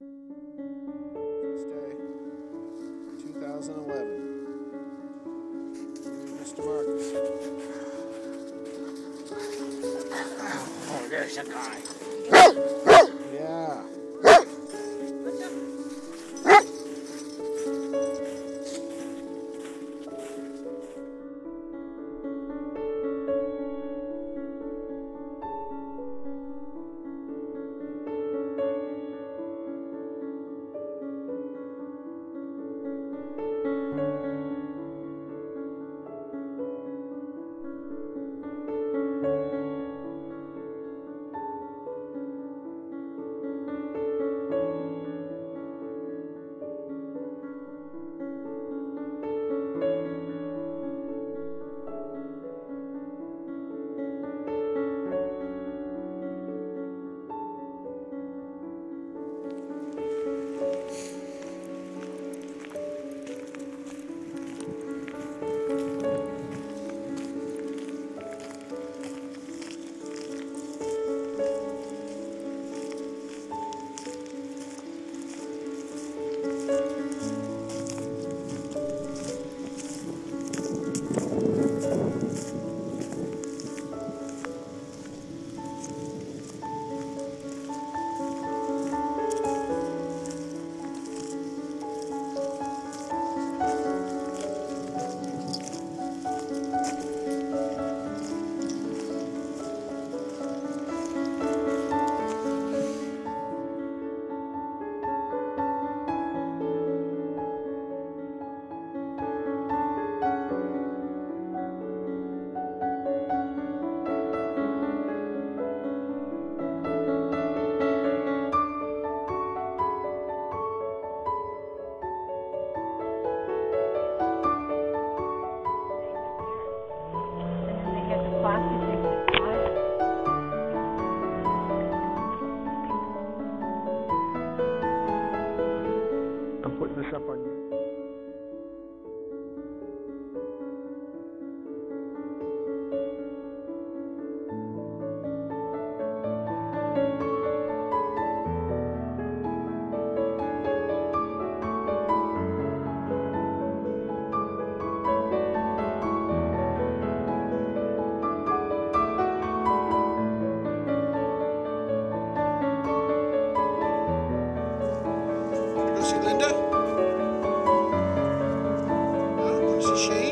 Day, 2011. Mr. Marcus. Oh, there's a guy. Yeah. I'm this up on you. she